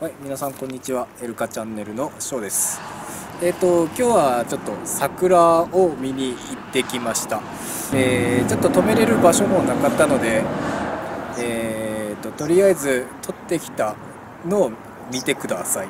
はい、皆さんこんにちは。エルカチャンネルのショーです。えっ、ー、と今日はちょっと桜を見に行ってきました。えー、ちょっと止めれる場所もなかったのでえーと、とりあえず撮ってきたのを見てください。